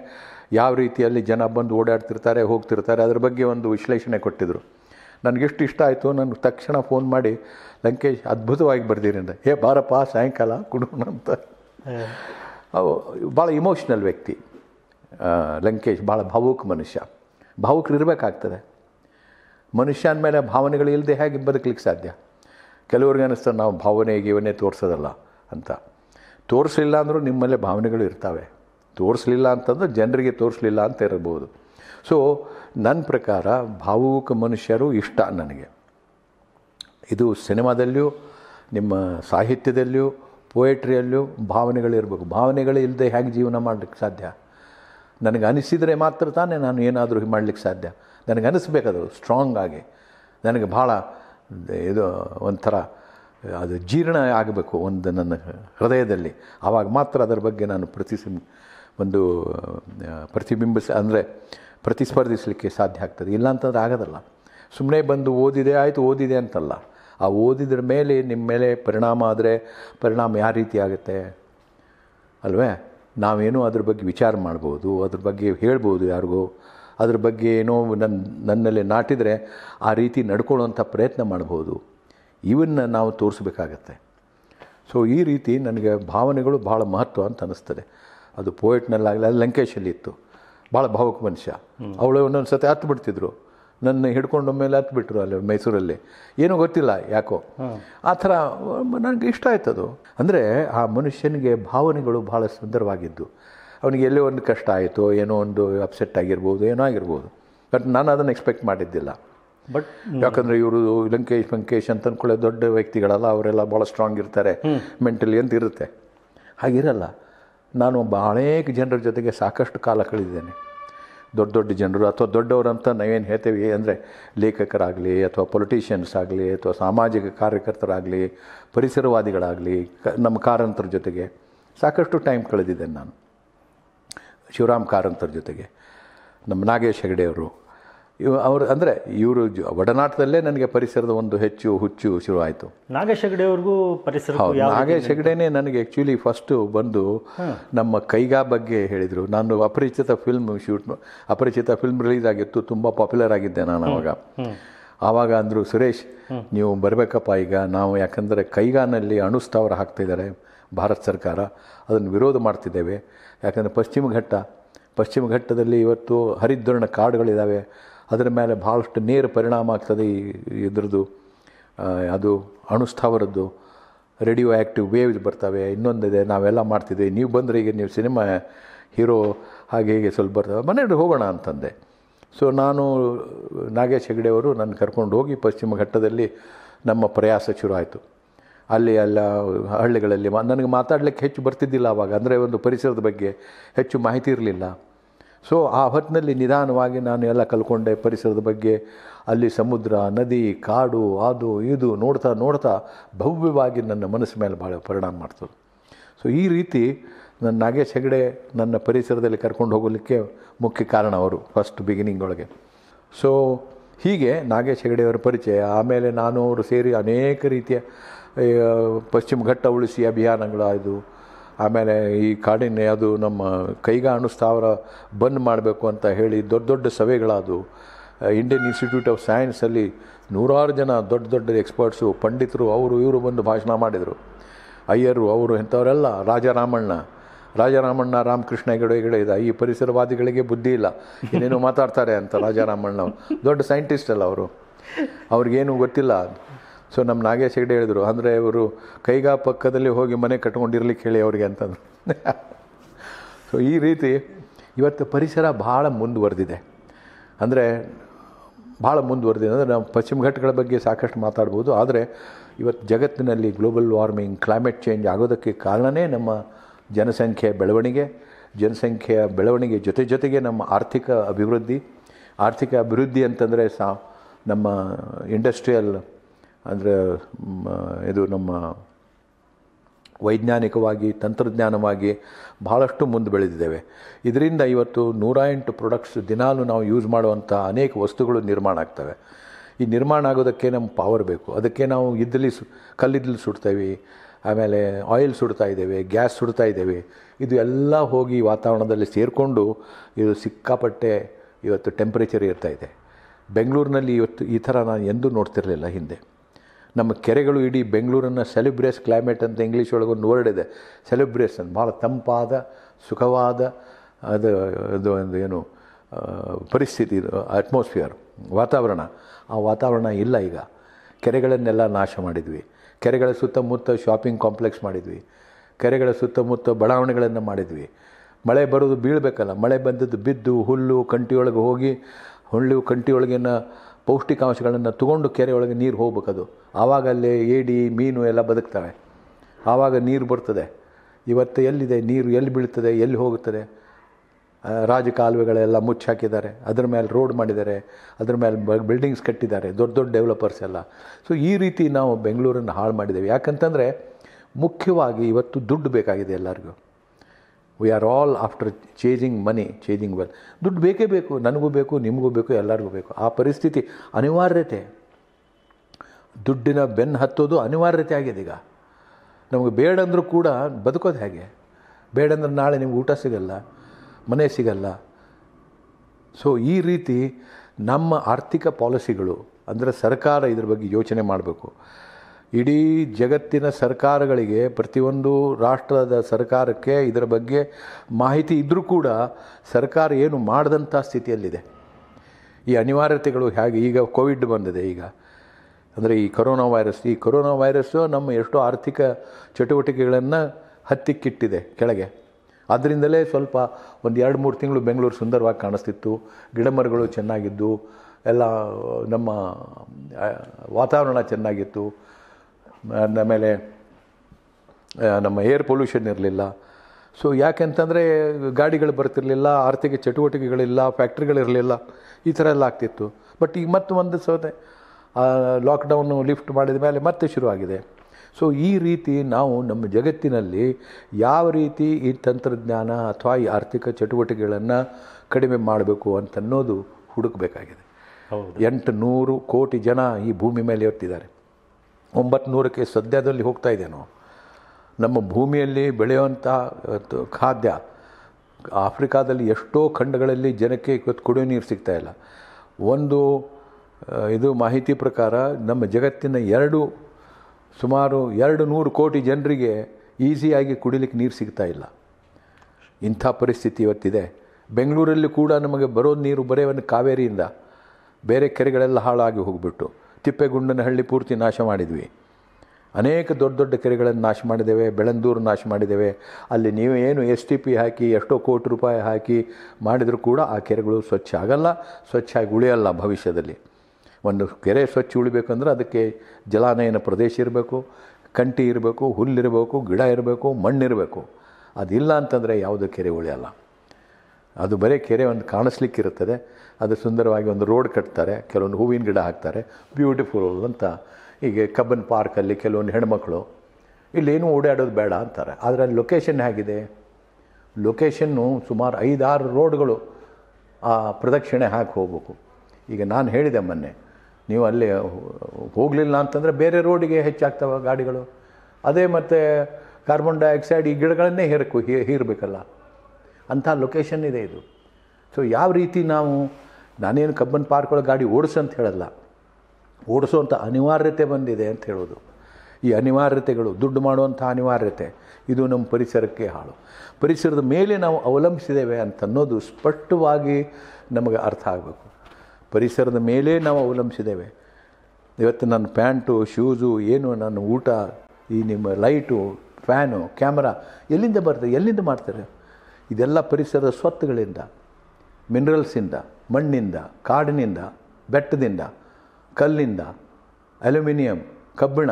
ಯಾವ ರೀತಿಯಲ್ಲಿ ಜನ ಬಂದು ಓಡಾಡ್ತಿರ್ತಾರೆ ಹೋಗ್ತಿರ್ತಾರೆ ಅದ್ರ ಬಗ್ಗೆ ಒಂದು ವಿಶ್ಲೇಷಣೆ ಕೊಟ್ಟಿದ್ರು. ನನಗೆಷ್ಟು ಇಷ್ಟ ಆಯಿತು ನಾನು ತಕ್ಷಣ ಫೋನ್ ಮಾಡಿ ಲಂಕೇಶ್ ಅದ್ಭುತವಾಗಿ ಬರೆದಿರಿಂದ ಏ ಬಾರಪ್ಪ ಸಾಯಂಕಾಲ ಕುಡೋಣ ಅಂತ. ಭಾಳ ಇಮೋಷ್ನಲ್ ವ್ಯಕ್ತಿ. ಲಂಕೇಶ್ ಭಾಳ ಭಾವುಕ ಮನುಷ್ಯ. ಭಾವುಕರು ಇರಬೇಕಾಗ್ತದೆ. ಮನುಷ್ಯ ಅಂದಮೇಲೆ ಭಾವನೆಗಳು ಇಲ್ಲದೆ ಹೇಗೆ ಬದುಕಲಿಕ್ಕೆ ಸಾಧ್ಯ? ಕೆಲವ್ರಿಗೆ ಅನ್ನಿಸ್ತದೆ ನಾವು ಭಾವನೆ ಗೀವನೆ ತೋರಿಸೋದಲ್ಲ ಅಂತ. ತೋರಿಸಲಿಲ್ಲ ಅಂದರೂ ನಿಮ್ಮಲ್ಲೇ ಭಾವನೆಗಳು ಇರ್ತವೆ. ತೋರಿಸಲಿಲ್ಲ ಅಂತಂದ್ರೆ ಜನರಿಗೆ ತೋರಿಸಲಿಲ್ಲ ಅಂತ ಇರಬಹುದು ಸೊ ನನ್ನ ಪ್ರಕಾರ ಭಾವುಕ ಮನುಷ್ಯರು ಇಷ್ಟ ನನಗೆ. ಇದು ಸಿನಿಮಾದಲ್ಲಿಯೂ, ನಿಮ್ಮ ಸಾಹಿತ್ಯದಲ್ಲಿಯೂ ಪೋಯಟ್ರಿಯಲ್ಲಿಯೂ ಭಾವನೆಗಳಿರಬೇಕು. ಭಾವನೆಗಳು ಇಲ್ಲದೆ ಹೇಗೆ ಜೀವನ ಮಾಡಲಿಕ್ಕೆ ಸಾಧ್ಯ? ನನಗೆ ಅನಿಸಿದರೆ ಮಾತ್ರ ತಾನೇ ನಾನು ಏನಾದರೂ ಮಾಡಲಿಕ್ಕೆ ಸಾಧ್ಯ. ನನಗೆ ಅನಿಸ್ಬೇಕದು ಸ್ಟ್ರಾಂಗ್ ಆಗಿ. ನನಗೆ ಭಾಳ, ಇದು ಒಂಥರ, ಅದು ಜೀರ್ಣ ಆಗಬೇಕು ಒಂದು ನನ್ನ ಹೃದಯದಲ್ಲಿ. ಆವಾಗ ಮಾತ್ರ ಅದರ ಬಗ್ಗೆ ನಾನು ಪ್ರತಿ ಒಂದು ಪ್ರತಿಬಿಂಬಿಸ, ಅಂದರೆ ಪ್ರತಿಸ್ಪರ್ಧಿಸಲಿಕ್ಕೆ ಸಾಧ್ಯ ಆಗ್ತದೆ. ಇಲ್ಲ ಅಂತಂದ್ರೆ ಆಗೋದಲ್ಲ. ಸುಮ್ಮನೆ ಬಂದು ಓದಿದೆ ಆಯಿತು, ಓದಿದೆ ಅಂತಲ್ಲ. ಆ ಓದಿದ್ರ ಮೇಲೆ ನಿಮ್ಮ ಮೇಲೆ ಪರಿಣಾಮ ಆದರೆ ಪರಿಣಾಮ ಯಾವ ರೀತಿ ಆಗುತ್ತೆ? ಅಲ್ವೇ? ನಾವೇನೋ ಅದ್ರ ಬಗ್ಗೆ ವಿಚಾರ ಮಾಡ್ಬೋದು ಅದ್ರ ಬಗ್ಗೆ ಹೇಳ್ಬೋದು ಯಾರಿಗೂ ಅದ್ರ ಬಗ್ಗೆ ಏನೋ ನನ್ನ ನನ್ನಲ್ಲಿ ನಾಟಿದರೆ ಆ ರೀತಿ ನಡ್ಕೊಳ್ಳೋವಂಥ ಪ್ರಯತ್ನ ಮಾಡ್ಬೋದು. ಇವನ್ನ ನಾವು ತೋರಿಸ್ಬೇಕಾಗತ್ತೆ. ಸೊ ಈ ರೀತಿ ನನಗೆ ಭಾವನೆಗಳು ಭಾಳ ಮಹತ್ವ ಅಂತ ಅನ್ನಿಸ್ತದೆ ಅದು ಪೋಯೆಟ್ನಲ್ಲಾಗಲಿ ಅದು ಲಂಕೇಶಲ್ಲಿ ಇತ್ತು ಭಾಳ ಭಾವಕ ಮನುಷ್ಯ. ಅವಳು ಒಂದೊಂದು ಸತಿ ಹತ್ತು ಬಿಡ್ತಿದ್ರು ನನ್ನ ಹಿಡ್ಕೊಂಡು ಮೇಲೆ ಹತ್ಬಿಟ್ರು ಅಲ್ಲಿ ಮೈಸೂರಲ್ಲಿ. ಏನೂ ಗೊತ್ತಿಲ್ಲ ಯಾಕೋ. ಆ ಥರ ನನಗೆ ಇಷ್ಟ ಆಯ್ತದು. ಅಂದರೆ ಆ ಮನುಷ್ಯನಿಗೆ ಭಾವನೆಗಳು ಭಾಳ ಸುಂದರವಾಗಿದ್ದು. ಅವನಿಗೆ ಎಲ್ಲೋ ಒಂದು ಕಷ್ಟ ಆಯಿತು ಏನೋ ಒಂದು ಅಪ್ಸೆಟ್ ಆಗಿರ್ಬೋದು ಏನೋ ಆಗಿರ್ಬೋದು. ಬಟ್ ನಾನು ಅದನ್ನು ಎಕ್ಸ್ಪೆಕ್ಟ್ ಮಾಡಿದ್ದಿಲ್ಲ.
ಬಟ್
ಯಾಕಂದರೆ ಇವರು ಲಂಕೇಶ್ ವೆಂಕೇಶ್ ಅಂತ ಅಂದ್ಕೊಳ್ಳೋ ದೊಡ್ಡ ವ್ಯಕ್ತಿಗಳಲ್ಲ ಅವರೆಲ್ಲ ಭಾಳ ಸ್ಟ್ರಾಂಗ್ ಇರ್ತಾರೆ. ಮೆಂಟಲಿ ಅಂತ ಇರುತ್ತೆ. ಹಾಗಿರಲ್ಲ. ನಾನು ಅನೇಕ ಜನರ ಜೊತೆಗೆ ಸಾಕಷ್ಟು ಕಾಲ ಕಳೆದಿದ್ದೇನೆ. ದೊಡ್ಡ ದೊಡ್ಡ ಜನರು ಅಥವಾ ದೊಡ್ಡವರಂತ ನಾವೇನು ಹೇಳ್ತೇವೆ ಅಂದರೆ ಲೇಖಕರಾಗಲಿ ಅಥವಾ ಪೊಲಿಟಿಷಿಯನ್ಸ್ ಆಗಲಿ ಅಥವಾ ಸಾಮಾಜಿಕ ಕಾರ್ಯಕರ್ತರಾಗಲಿ, ಪರಿಸರವಾದಿಗಳಾಗಲಿ, ಕ, ನಮ್ಮ ಕಾರಂತರ ಜೊತೆಗೆ ಸಾಕಷ್ಟು ಟೈಮ್ ಕಳೆದಿದ್ದೇನೆ ನಾನು. ಶಿವರಾಮ್ ಕಾರಂತರ ಜೊತೆಗೆ. ನಮ್ಮ ನಾಗೇಶ್ ಹೆಗಡೆಯವರು ಇವ ಅವರು ಅಂದರೆ ಇವರು ಒಡನಾಟದಲ್ಲೇ ನನಗೆ ಪರಿಸರದ ಒಂದು ಹೆಚ್ಚು ಹುಚ್ಚು ಶುರುವಾಯಿತು
ನಾಗೇಶ್ ಹೆಗಡೆ ಅವ್ರಿಗೂ ಪರಿಸರ
ನಾಗೇಶ್ ಹೆಗಡೆನೇ ನನಗೆ ಆ್ಯಕ್ಚುಲಿ ಫಸ್ಟು ಬಂದು ನಮ್ಮ ಕೈಗಾ ಬಗ್ಗೆ ಹೇಳಿದರು. ನಾನು Aparichita film shoot Aparichita film release ಆಗಿತ್ತು ತುಂಬ ಪಾಪ್ಯುಲರ್ ಆಗಿದ್ದೆ ನಾನು ಅವಾಗ. ಆವಾಗ ಅಂದರು ಸುರೇಶ್ ನೀವು ಬರಬೇಕಪ್ಪ ಈಗ. ನಾವು ಯಾಕಂದರೆ ಕೈಗಾನಲ್ಲಿ ಅಣುಸ್ಥಾವರ ಹಾಕ್ತಿದ್ದಾರೆ ಭಾರತ ಸರ್ಕಾರ. ಅದನ್ನು ವಿರೋಧ ಮಾಡ್ತಿದ್ದೇವೆ. ಯಾಕಂದರೆ ಪಶ್ಚಿಮ ಘಟ್ಟ ಪಶ್ಚಿಮ ಘಟ್ಟದಲ್ಲಿ ಇವತ್ತು ಹರಿದ್ವರ್ಣ ಕಾಡುಗಳಿದ್ದಾವೆ ಅದರ ಮೇಲೆ ಭಾಳಷ್ಟು ನೇರ ಪರಿಣಾಮ ಆಗ್ತದೆ ಈ ಇದ್ರದ್ದು. ಅದು ಅಣುಸ್ಥಾವರದ್ದು ರೇಡಿಯೋ ಆ್ಯಕ್ಟಿವ್ ವೇವ್ ಬರ್ತವೆ, ಇನ್ನೊಂದಿದೆ, ನಾವೆಲ್ಲ ಮಾಡ್ತಿದ್ದೀವಿ. ನೀವು ಬಂದರೆ ಈಗ ನೀವು ಸಿನಿಮಾ ಹೀರೋ ಹಾಗೆ ಹೀಗೆ ಸ್ವಲ್ಪ ಬರ್ತವೆ. ಮನೆಯಲ್ಲಿ ಹೋಗೋಣ ಅಂತಂದೆ. ಸೊ ನಾನು ನಾಗೇಶ್ ಹೆಗಡೆ ಅವರು ನನ್ನ ಕರ್ಕೊಂಡು ಹೋಗಿ ಪಶ್ಚಿಮ ಘಟ್ಟದಲ್ಲಿ ನಮ್ಮ ಪ್ರಯಾಸ ಶುರು ಆಯಿತು. ಅಲ್ಲಿ ಎಲ್ಲ ಹಳ್ಳಿಗಳಲ್ಲಿ ನನಗೆ ಮಾತಾಡಲಿಕ್ಕೆ ಹೆಚ್ಚು ಬರ್ತಿದ್ದಿಲ್ಲ ಆವಾಗ ಅಂದರೆ ಒಂದು ಪರಿಸರದ ಬಗ್ಗೆ ಹೆಚ್ಚು ಮಾಹಿತಿ ಇರಲಿಲ್ಲ. ಸೊ ಆ ಹೊತ್ತಿನಲ್ಲಿ ನಿಧಾನವಾಗಿ ನಾನು ಎಲ್ಲ ಕಲ್ಕೊಂಡೆ. ಪರಿಸರದ ಬಗ್ಗೆ ಅಲ್ಲಿ ಸಮುದ್ರ, ನದಿ, ಕಾಡು ಅದು ಇದು ನೋಡ್ತಾ ನೋಡ್ತಾ ಭವ್ಯವಾಗಿ ನನ್ನ ಮನಸ್ಸು ಮೇಲೆ ಭಾಳ ಪರಿಣಾಮ ಮಾಡ್ತದೆ. ಸೊ ಈ ರೀತಿ ನನ್ನ ನಾಗೇಶ್ ಹೆಗಡೆ ನನ್ನ ಪರಿಸರದಲ್ಲಿ ಕರ್ಕೊಂಡು ಹೋಗಲಿಕ್ಕೆ ಮುಖ್ಯ ಕಾರಣ ಅವರು ಫಸ್ಟ್ ಬಿಗಿನಿಂಗ್ ಒಳಗೆ. ಸೊ ಹೀಗೆ ನಾಗೇಶ್ ಹೆಗಡೆಯವರ ಪರಿಚಯ. ಆಮೇಲೆ ನಾನು ಅವರು ಸೇರಿ ಅನೇಕ ರೀತಿಯ ಪಶ್ಚಿಮ ಘಟ್ಟ ಉಳಿಸಿ ಅಭಿಯಾನಗಳಾಯಿತು ಆಮೇಲೆ ಈ ಕಾಡಿನ ಅದು ನಮ್ಮ ಕೈಗಾಣು ಸ್ಥಾವರ ಬಂದ್ ಮಾಡಬೇಕು ಅಂತ ಹೇಳಿ ದೊಡ್ಡ ದೊಡ್ಡ ಸಭೆಗಳಾದವು. ಇಂಡಿಯನ್ ಇನ್ಸ್ಟಿಟ್ಯೂಟ್ ಆಫ್ ಸೈನ್ಸಲ್ಲಿ ನೂರಾರು ಜನ ದೊಡ್ಡ ದೊಡ್ಡ ಎಕ್ಸ್ಪರ್ಟ್ಸು ಪಂಡಿತರು, ಅವರು, ಇವರು ಬಂದು ಭಾಷಣ ಮಾಡಿದರು. ಅಯ್ಯರು, ಅವರು ಇಂಥವರೆಲ್ಲ ರಾಜಾರಾಮಣ್ಣ. ರಾಜಾರಾಮಣ್ಣ ರಾಮಕೃಷ್ಣ ಹೆಗಡೆ ಹೆಗಡೆ ಇದೆ ಈ ಪರಿಸರವಾದಿಗಳಿಗೆ ಬುದ್ಧಿ ಇಲ್ಲ. ಏನೇನೋ ಮಾತಾಡ್ತಾರೆ ಅಂತ ರಾಜಾರಾಮಣ್ಣ ದೊಡ್ಡ ಸೈಂಟಿಸ್ಟ್ ಅಲ್ಲ ಅವರು. ಅವ್ರಿಗೇನು ಗೊತ್ತಿಲ್ಲ. ಸೊ ನಮ್ಮ ನಾಗೇಶ್ ಹೆಗ್ಡೆ ಹೇಳಿದರು, ಅಂದರೆ ಇವರು ಕೈಗಾ ಪಕ್ಕದಲ್ಲಿ ಹೋಗಿ ಮನೆ ಕಟ್ಕೊಂಡಿರ್ಲಿಕ್ಕೆ ಹೇಳಿ ಅವ್ರಿಗೆ ಅಂತಂದ್ರು. ಸೊ ಈ ರೀತಿ ಇವತ್ತು ಪರಿಸರ ಭಾಳ ಮುಂದುವರೆದಿದೆ. ಅಂದರೆ ಭಾಳ ಮುಂದುವರೆದಿದೆ. ಅಂದರೆ ನಾವು ಪಶ್ಚಿಮ ಘಟ್ಟಗಳ ಬಗ್ಗೆ ಸಾಕಷ್ಟು ಮಾತಾಡ್ಬೋದು. ಆದರೆ ಇವತ್ತು ಜಗತ್ತಿನಲ್ಲಿ ಗ್ಲೋಬಲ್ ವಾರ್ಮಿಂಗ್ ಕ್ಲೈಮೇಟ್ ಚೇಂಜ್ ಆಗೋದಕ್ಕೆ ಕಾರಣವೇ ನಮ್ಮ ಜನಸಂಖ್ಯೆಯ ಬೆಳವಣಿಗೆ ಜನಸಂಖ್ಯೆಯ ಬೆಳವಣಿಗೆ ಜೊತೆ ಜೊತೆಗೆ ನಮ್ಮ ಆರ್ಥಿಕ ಅಭಿವೃದ್ಧಿ. ಆರ್ಥಿಕ ಅಭಿವೃದ್ಧಿ ಅಂತಂದರೆ ಸಾ ನಮ್ಮ ಇಂಡಸ್ಟ್ರಿಯಲ್ ಅಂದರೆ ಇದು ನಮ್ಮ ವೈಜ್ಞಾನಿಕವಾಗಿ, ತಂತ್ರಜ್ಞಾನವಾಗಿ ಭಾಳಷ್ಟು ಮುಂದೆ ಬೆಳೆದಿದ್ದೇವೆ. ಇದರಿಂದ ಇವತ್ತು ನೂರ ಎಂಟು ಪ್ರೊಡಕ್ಟ್ಸ್ ದಿನಾಲೂ ನಾವು ಯೂಸ್ ಮಾಡುವಂಥ ಅನೇಕ ವಸ್ತುಗಳು ನಿರ್ಮಾಣ ಆಗ್ತವೆ. ಈ ನಿರ್ಮಾಣ ಆಗೋದಕ್ಕೆ ನಮ್ಮ ಪವರ್ ಬೇಕು. ಅದಕ್ಕೆ ನಾವು ಇದ್ದಲ್ಲಿ ಸು ಕಲ್ಲಿದ್ದಲು ಸುಡ್ತೇವೆ, ಆಮೇಲೆ ಆಯಿಲ್ ಸುಡ್ತಾ ಇದ್ದೇವೆ ಗ್ಯಾಸ್ ಸುಡ್ತಾ ಇದ್ದೇವೆ. ಇದು ಎಲ್ಲ ಹೋಗಿ ವಾತಾವರಣದಲ್ಲಿ ಸೇರಿಕೊಂಡು ಇದು ಸಿಕ್ಕಾಪಟ್ಟೆ ಇವತ್ತು ಟೆಂಪ್ರೇಚರ್ ಇದೆ. ಬೆಂಗಳೂರಿನಲ್ಲಿ ಇವತ್ತು ಈ ಥರ ನಾನು ಎಂದೂ ನೋಡ್ತಿರಲಿಲ್ಲ ಹಿಂದೆ. ನಮ್ಮ ಕೆರೆಗಳು ಇಡೀ ಬೆಂಗಳೂರನ್ನು ಸೆಲೆಬ್ರೇಸ್ ಕ್ಲೈಮೇಟ್ ಅಂತ ಇಂಗ್ಲೀಷ್ ಒಳಗೆ ಒಂದು ವರ್ಡ್ ಇದೆ. ಸೆಲೆಬ್ರೇಷನ್ ಭಾಳ ತಂಪಾದ, ಸುಖವಾದ, ಅದು ಅದು ಒಂದು ಏನು ಪರಿಸ್ಥಿತಿ ಇದು ಅಟ್ಮಾಸ್ಫಿಯರ್ ವಾತಾವರಣ. ಆ ವಾತಾವರಣ ಇಲ್ಲ ಈಗ. ಕೆರೆಗಳನ್ನೆಲ್ಲ ನಾಶ ಮಾಡಿದ್ವಿ. ಕೆರೆಗಳ ಸುತ್ತಮುತ್ತ ಶಾಪಿಂಗ್ ಕಾಂಪ್ಲೆಕ್ಸ್ ಮಾಡಿದ್ವಿ. ಕೆರೆಗಳ ಸುತ್ತಮುತ್ತ ಬಡಾವಣೆಗಳನ್ನು ಮಾಡಿದ್ವಿ. ಮಳೆ ಬರೋದು ಬೀಳಬೇಕಲ್ಲ. ಮಳೆ ಬಂದದ್ದು ಬಿದ್ದು ಹುಲ್ಲು, ಕಂಟಿಯೊಳಗೆ ಹೋಗಿ, ಹುಲ್ಲು, ಕಂಟಿಯೊಳಗಿನ ಪೌಷ್ಟಿಕಾಂಶಗಳನ್ನು ತಗೊಂಡು ಕೆರೆಯೊಳಗೆ ನೀರು ಹೋಗ್ಬೇಕದು. ಆವಾಗ ಅಲ್ಲಿ ಏಡಿ, ಮೀನು ಎಲ್ಲ ಬದುಕ್ತವೆ. ಆವಾಗ ನೀರು ಬರ್ತದೆ. ಇವತ್ತು ಎಲ್ಲಿದೆ? ನೀರು ಎಲ್ಲಿ ಬೀಳ್ತದೆ? ಎಲ್ಲಿ ಹೋಗುತ್ತದೆ ರಾಜ ರಾಜಕಾಲುವೆಗಳೆಲ್ಲ ಮುಚ್ಚಿ ಹಾಕಿದ್ದಾರೆ. ಅದ್ರ ಮೇಲೆ ರೋಡ್ ಮಾಡಿದ್ದಾರೆ. ಅದ್ರ ಮೇಲೆ ಬಿಲ್ಡಿಂಗ್ಸ್ ಕಟ್ಟಿದ್ದಾರೆ. ದೊಡ್ಡ ದೊಡ್ಡ ಡೆವಲಪರ್ಸ್ ಎಲ್ಲ. ಸೊ ಈ ರೀತಿ ನಾವು ಬೆಂಗಳೂರನ್ನು ಹಾಳು ಮಾಡಿದ್ದೇವೆ. ಯಾಕಂತಂದರೆ ಮುಖ್ಯವಾಗಿ ಇವತ್ತು ದುಡ್ಡು ಬೇಕಾಗಿದೆ ಎಲ್ಲರಿಗೂ. We are all after chasing money chasing well ದುಡ್ಡು ಬೇಕೇ ಬೇಕು, ನನಗೂ ಬೇಕು, ನಿಮಗೂ ಬೇಕು, ಎಲ್ಲರಿಗೂ ಬೇಕು. ಆ ಪರಿಸ್ಥಿತಿ ಅನಿವಾರ್ಯತೆ. ದುಡ್ಡಿನ ಬೆನ್ನು ಹತ್ತೋದು ಅನಿವಾರ್ಯತೆ ಆಗಿದೆ ಈಗ. ನಮಗೆ ಬೇಡಂದ್ರೂ ಕೂಡ ಬದುಕೋದು ಹೇಗೆ? ಬೇಡಂದ್ರೆ ನಾಳೆ ನಿಮ್ಗೆ ಊಟ ಸಿಗಲ್ಲ, ಮನೆ ಸಿಗಲ್ಲ. ಸೊ ಈ ರೀತಿ ನಮ್ಮ ಆರ್ಥಿಕ ಪಾಲಿಸಿಗಳು, ಅಂದರೆ ಸರ್ಕಾರ ಇದ್ರ ಬಗ್ಗೆ ಯೋಚನೆ ಮಾಡಬೇಕು. ಇಡೀ ಜಗತ್ತಿನ ಸರ್ಕಾರಗಳಿಗೆ, ಪ್ರತಿಯೊಂದು ರಾಷ್ಟ್ರದ ಸರ್ಕಾರಕ್ಕೆ ಇದರ ಬಗ್ಗೆ ಮಾಹಿತಿ ಇದ್ದರೂ ಕೂಡ ಸರ್ಕಾರ ಏನು ಮಾಡದಂಥ ಸ್ಥಿತಿಯಲ್ಲಿದೆ. ಈ ಅನಿವಾರ್ಯತೆಗಳು ಹೇಗೆ, ಈಗ ಕೋವಿಡ್ ಬಂದಿದೆ ಈಗ. ಅಂದರೆ ಈ ಕೊರೋನಾ ವೈರಸ್, ಈ ಕೊರೋನಾ ವೈರಸ್ಸು ನಮ್ಮ ಎಷ್ಟೋ ಆರ್ಥಿಕ ಚಟುವಟಿಕೆಗಳನ್ನು ಹತ್ತಿಕ್ಕಿಟ್ಟಿದೆ ಕೆಳಗೆ. ಅದರಿಂದಲೇ ಸ್ವಲ್ಪ ಒಂದು ಎರಡು ಮೂರು ತಿಂಗಳು ಬೆಂಗಳೂರು ಸುಂದರವಾಗಿ ಕಾಣಿಸ್ತಿತ್ತು. ಗಿಡಮರಗಳು ಚೆನ್ನಾಗಿದ್ದು, ಎಲ್ಲ ನಮ್ಮ ವಾತಾವರಣ ಚೆನ್ನಾಗಿತ್ತು. ಆಮೇಲೆ ನಮ್ಮ ಏರ್ ಪೊಲ್ಯೂಷನ್ ಇರಲಿಲ್ಲ. ಸೊ ಯಾಕೆಂತಂದರೆ ಗಾಡಿಗಳು ಬರ್ತಿರಲಿಲ್ಲ ಆರ್ಥಿಕ ಚಟುವಟಿಕೆಗಳಿಲ್ಲ ಫ್ಯಾಕ್ಟ್ರಿಗಳಿರಲಿಲ್ಲ ಈ ಥರ ಎಲ್ಲ ಆಗ್ತಿತ್ತು. ಬಟ್ ಈಗ ಮತ್ತೆ ಒಂದು ಸೌದೆ ಲಾಕ್ಡೌನು ಲಿಫ್ಟ್ ಮಾಡಿದ ಮೇಲೆ ಮತ್ತೆ ಶುರುವಾಗಿದೆ. ಸೊ ಈ ರೀತಿ ನಾವು ನಮ್ಮ ಜಗತ್ತಿನಲ್ಲಿ ಯಾವ ರೀತಿ ಈ ತಂತ್ರಜ್ಞಾನ ಅಥವಾ ಈ ಆರ್ಥಿಕ ಚಟುವಟಿಕೆಗಳನ್ನು ಕಡಿಮೆ ಮಾಡಬೇಕು ಅಂತನ್ನೋದು ಹುಡುಕಬೇಕಾಗಿದೆ.
ಹೌದು.
ಎಂಟು ನೂರು ಕೋಟಿ ಜನ ಈ ಭೂಮಿ ಮೇಲೆ ಇರ್ತಿದ್ದಾರೆ ಒಂಬತ್ತು ನೂರಕ್ಕೆ ಸದ್ಯದಲ್ಲಿ ಹೋಗ್ತಾ ಇದ್ದೇನೋ. ನಮ್ಮ ಭೂಮಿಯಲ್ಲಿ ಬೆಳೆಯುವಂಥ ಖಾದ್ಯ ಆಫ್ರಿಕಾದಲ್ಲಿ ಎಷ್ಟೋ ಖಂಡಗಳಲ್ಲಿ ಜನಕ್ಕೆ ಇವತ್ತು ಕುಡಿಯೋ ನೀರು ಸಿಗ್ತಾ ಇಲ್ಲ. ಒಂದು ಇದು ಮಾಹಿತಿ ಪ್ರಕಾರ ನಮ್ಮ ಜಗತ್ತಿನ ಎರಡು, ಸುಮಾರು ಎರಡು ನೂರು ಕೋಟಿ ಜನರಿಗೆ ಈಸಿಯಾಗಿ ಕುಡಿಲಿಕ್ಕೆ ನೀರು ಸಿಗ್ತಾ ಇಲ್ಲ. ಇಂಥ ಪರಿಸ್ಥಿತಿ ಇವತ್ತಿದೆ. ಬೆಂಗಳೂರಲ್ಲಿ ಕೂಡ ನಮಗೆ ಬರೋ ನೀರು ಬರೇ ಒಂದು ಕಾವೇರಿಯಿಂದ ಬೇರೆ ಕೆರೆಗಳೆಲ್ಲ ಹಾಳಾಗಿ ಹೋಗಿಬಿಟ್ಟು. ತಿಪ್ಪೆಗುಂಡನಹಳ್ಳಿ ಪೂರ್ತಿ ನಾಶ ಮಾಡಿದ್ವಿ ಅನೇಕ ದೊಡ್ಡ ದೊಡ್ಡ ಕೆರೆಗಳನ್ನು ನಾಶ ಮಾಡಿದ್ದೇವೆ ಬೆಳಂದೂರು ನಾಶ ಮಾಡಿದ್ದೇವೆ. ಅಲ್ಲಿ ನೀವು ಏನು ಎಸ್ ಟಿ ಪಿ ಹಾಕಿ, ಎಷ್ಟೋ ಕೋಟಿ ರೂಪಾಯಿ ಹಾಕಿ ಮಾಡಿದರೂ ಕೂಡ ಆ ಕೆರೆಗಳು ಸ್ವಚ್ಛ ಆಗಲ್ಲ ಸ್ವಚ್ಛಾಗಿ ಉಳಿಯಲ್ಲ ಭವಿಷ್ಯದಲ್ಲಿ. ಒಂದು ಕೆರೆ ಸ್ವಚ್ಛ ಉಳಿಬೇಕಂದ್ರೆ ಅದಕ್ಕೆ ಜಲಾನಯನ ಪ್ರದೇಶ ಇರಬೇಕು, ಕಂಟಿ ಇರಬೇಕು, ಹುಲ್ಲಿರಬೇಕು, ಗಿಡ ಇರಬೇಕು, ಮಣ್ಣಿರಬೇಕು. ಅದಿಲ್ಲ ಅಂತಂದರೆ ಯಾವುದೇ ಕೆರೆ ಉಳಿಯಲ್ಲ. ಅದು ಬರೀ ಕೆರೆ ಒಂದು ಕಾಣಿಸ್ಲಿಕ್ಕಿರುತ್ತದೆ. ಅದು ಸುಂದರವಾಗಿ ಒಂದು ರೋಡ್ ಕಟ್ತಾರೆ, ಕೆಲವೊಂದು ಹೂವಿನ ಗಿಡ ಹಾಕ್ತಾರೆ. ಬ್ಯೂಟಿಫುಲ್ ಅಂತ. ಹೀಗೆ ಕಬ್ಬನ್ ಪಾರ್ಕಲ್ಲಿ ಕೆಲವೊಂದು ಹೆಣ್ಮಕ್ಳು, ಇಲ್ಲೇನು ಓಡಾಡೋದು ಬೇಡ ಅಂತಾರೆ. ಆದರೆ ಅಲ್ಲಿ ಲೊಕೇಶನ್ ಹೇಗಿದೆ ಲೊಕೇಶನ್ನು ಸುಮಾರು ಐದಾರು ರೋಡ್ಗಳು ಆ ಪ್ರದಕ್ಷಿಣೆ ಹಾಕಿ ಹೋಗ್ಬೇಕು. ಈಗ ನಾನು ಹೇಳಿದೆ ಮೊನ್ನೆ, ನೀವು ಅಲ್ಲಿ ಹೋಗಲಿಲ್ಲ ಅಂತಂದರೆ ಬೇರೆ ರೋಡಿಗೆ ಹೆಚ್ಚಾಗ್ತವೆ ಗಾಡಿಗಳು. ಅದೇ ಮತ್ತು ಕಾರ್ಬನ್ ಡೈಆಕ್ಸೈಡ್ ಈ ಗಿಡಗಳನ್ನೇ ಹೇರಕು ಹೀರಬೇಕಲ್ಲ. ಅಂಥ ಲೊಕೇಶನ್ ಇದೆ ಇದು. ಸೊ ಯಾವ ರೀತಿ ನಾವು ನಾನೇನು ಕಬ್ಬನ್ ಪಾರ್ಕ್ ಒಳಗೆ ಗಾಡಿ ಓಡಿಸು ಅಂತ ಹೇಳಲ್ಲ. ಓಡಿಸುವಂಥ ಅನಿವಾರ್ಯತೆ ಬಂದಿದೆ ಅಂತ ಹೇಳೋದು ಈ ಅನಿವಾರ್ಯತೆಗಳು, ದುಡ್ಡು ಮಾಡುವಂಥ ಅನಿವಾರ್ಯತೆ, ಇದು ನಮ್ಮ ಪರಿಸರಕ್ಕೆ ಹಾಳು. ಪರಿಸರದ ಮೇಲೆ ನಾವು ಅವಲಂಬಿಸಿದ್ದೇವೆ ಅಂತ ಅನ್ನೋದು ಸ್ಪಷ್ಟವಾಗಿ ನಮಗೆ ಅರ್ಥ ಆಗಬೇಕು. ಪರಿಸರದ ಮೇಲೆ ನಾವು ಅವಲಂಬಿಸಿದ್ದೇವೆ. ಇವತ್ತು ನನ್ನ ಪ್ಯಾಂಟು, ಶೂಸು, ಏನು ನನ್ನ ಊಟ, ಈ ನಿಮ್ಮ ಲೈಟು, ಫ್ಯಾನು, ಕ್ಯಾಮ್ರಾ ಎಲ್ಲಿಂದ ಬರ್ತದೆ ಎಲ್ಲಿಂದ ಮಾಡ್ತಾರೆ? ಇದೆಲ್ಲ ಪರಿಸರದ ಸ್ವತ್ತುಗಳಿಂದ ಮಿನರಲ್ಸಿಂದ ಮಣ್ಣಿಂದ, ಕಾಡಿನಿಂದ, ಬೆಟ್ಟದಿಂದ, ಕಲ್ಲಿಂದ ಅಲ್ಯೂಮಿನಿಯಂ ಕಬ್ಬಿಣ,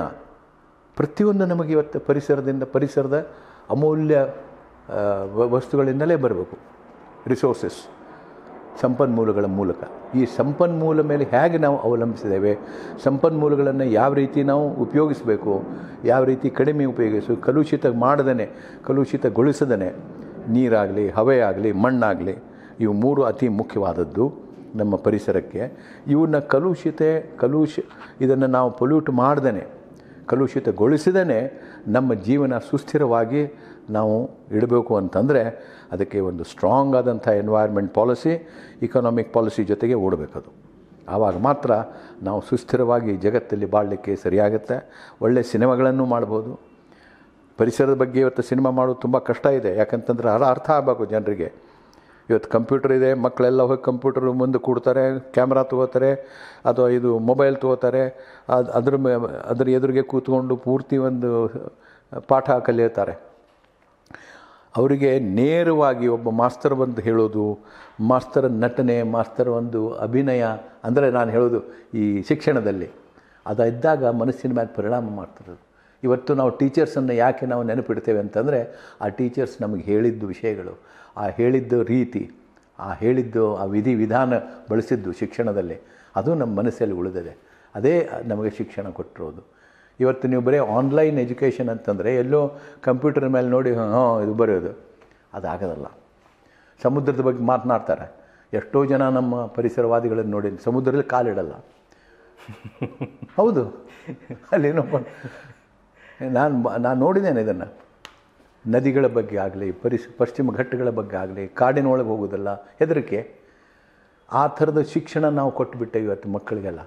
ಪ್ರತಿಯೊಂದು ನಮಗೆ ಇವತ್ತು ಪರಿಸರದಿಂದ, ಪರಿಸರದ ಅಮೂಲ್ಯ ವಸ್ತುಗಳಿಂದಲೇ ಬರಬೇಕು. ರಿಸೋರ್ಸಸ್ ಸಂಪನ್ಮೂಲಗಳ ಮೂಲಕ. ಈ ಸಂಪನ್ಮೂಲ ಮೇಲೆ ಹೇಗೆ ನಾವು ಅವಲಂಬಿಸಿದ್ದೇವೆ, ಸಂಪನ್ಮೂಲಗಳನ್ನು ಯಾವ ರೀತಿ ನಾವು ಉಪಯೋಗಿಸಬೇಕು, ಯಾವ ರೀತಿ ಕಡಿಮೆ ಉಪಯೋಗಿಸು, ಕಲುಷಿತ ಮಾಡದೇ ಕಲುಷಿತಗೊಳಿಸದೇ ನೀರಾಗಲಿ ಹವೆ ಆಗಲಿ ಮಣ್ಣಾಗಲಿ, ಇವು ಮೂರು ಅತಿ ಮುಖ್ಯವಾದದ್ದು ನಮ್ಮ ಪರಿಸರಕ್ಕೆ. ಇವನ್ನ ಕಲುಷಿತೆ, ಕಲುಷ, ಇದನ್ನು ನಾವು ಪೊಲ್ಯೂಟ್ ಮಾಡ್ದೇ ಕಲುಷಿತಗೊಳಿಸಿದನೇ ನಮ್ಮ ಜೀವನ ಸುಸ್ಥಿರವಾಗಿ ನಾವು ಇಡಬೇಕು ಅಂತಂದರೆ ಅದಕ್ಕೆ ಒಂದು ಸ್ಟ್ರಾಂಗ್ ಆದಂಥ ಎನ್ವೈರ್ಮೆಂಟ್ ಪಾಲಿಸಿ ಇಕನಾಮಿಕ್ ಪಾಲಿಸಿ ಜೊತೆಗೆ ಓಡಬೇಕದು. ಆವಾಗ ಮಾತ್ರ ನಾವು ಸುಸ್ಥಿರವಾಗಿ ಜಗತ್ತಲ್ಲಿ ಬಾಳಲಿಕ್ಕೆ ಸರಿಯಾಗುತ್ತೆ. ಒಳ್ಳೆಯ ಸಿನಿಮಾಗಳನ್ನು ಮಾಡ್ಬೋದು. ಪರಿಸರದ ಬಗ್ಗೆ ಇವತ್ತು ಸಿನಿಮಾ ಮಾಡೋದು ತುಂಬ ಕಷ್ಟ ಇದೆ. ಯಾಕಂತಂದ್ರೆ ಅದು ಅರ್ಥ ಆಗಬೇಕು ಜನರಿಗೆ. ಇವತ್ತು ಕಂಪ್ಯೂಟರ್ ಇದೆ, ಮಕ್ಕಳೆಲ್ಲ ಹೋಗಿ ಕಂಪ್ಯೂಟರ್ ಮುಂದೆ ಕೂಡ್ತಾರೆ, ಕ್ಯಾಮ್ರಾ ತೊಗೋತಾರೆ, ಅಥವಾ ಇದು ಮೊಬೈಲ್ ತೊಗೋತಾರೆ. ಅದು ಅದ್ರ ಅದ್ರ ಎದುರಿಗೆ ಕೂತ್ಕೊಂಡು ಪೂರ್ತಿ ಒಂದು ಪಾಠ ಕಲಿಯುತ್ತಾರೆ. ಅವರಿಗೆ ನೇರವಾಗಿ ಒಬ್ಬ ಮಾಸ್ತರ್ ಬಂದು ಹೇಳೋದು, ಮಾಸ್ತರ್ ನಟನೆ, ಮಾಸ್ತರ್ ಒಂದು ಅಭಿನಯ, ಅಂದರೆ ನಾನು ಹೇಳೋದು ಈ ಶಿಕ್ಷಣದಲ್ಲಿ. ಅದು ಇದ್ದಾಗ ಮನಸ್ಸಿನ ಮೇಲೆ ಪರಿಣಾಮ ಮಾಡ್ತದೆ ಇವತ್ತು ನಾವು ಟೀಚರ್ಸನ್ನು ಯಾಕೆ ನಾವು ನೆನಪಿಡ್ತೇವೆ ಅಂತಂದರೆ, ಆ ಟೀಚರ್ಸ್ ನಮಗೆ ಹೇಳಿದ್ದು ವಿಷಯಗಳು, ಆ ಹೇಳಿದ್ದು ರೀತಿ, ಆ ಹೇಳಿದ್ದು, ಆ ವಿಧಿ ವಿಧಾನ ಬಳಸಿದ್ದು ಶಿಕ್ಷಣದಲ್ಲಿ. ಅದು ನಮ್ಮ ಮನಸ್ಸಲ್ಲಿ ಉಳಿದಿದೆ. ಅದೇ ನಮಗೆ ಶಿಕ್ಷಣ ಕೊಟ್ಟಿರೋದು. ಇವತ್ತು ನೀವು ಬರೀ ಆನ್ಲೈನ್ ಎಜುಕೇಷನ್ ಅಂತಂದರೆ, ಎಲ್ಲೋ ಕಂಪ್ಯೂಟರ್ ಮೇಲೆ ನೋಡಿ, ಹಾಂ ಇದು ಬರೆಯೋದು. ಅದಾಗೋದಲ್ಲ. ಸಮುದ್ರದ ಬಗ್ಗೆ ಮಾತನಾಡ್ತಾರೆ. ಎಷ್ಟೋ ಜನ ನಮ್ಮ ಪರಿಸರವಾದಿಗಳನ್ನು ನೋಡಿ, ಸಮುದ್ರದಲ್ಲಿ ಕಾಲಿಡಲ್ಲ. ಹೌದು. ಅಲ್ಲೇನಪ್ಪ ನಾನು ನಾನು ನೋಡಿದ್ದೇನೆ ಇದನ್ನು. ನದಿಗಳ ಬಗ್ಗೆ ಆಗಲಿ, ಪರಿಸ, ಪಶ್ಚಿಮ ಘಟ್ಟಗಳ ಬಗ್ಗೆ ಆಗಲಿ ಕಾಡಿನೊಳಗೆ ಹೋಗೋದಲ್ಲ, ಹೆದರಿಕೆ. ಆ ಥರದ ಶಿಕ್ಷಣ ನಾವು ಕೊಟ್ಟುಬಿಟ್ಟೆ ಇವತ್ತು ಮಕ್ಕಳಿಗೆಲ್ಲ.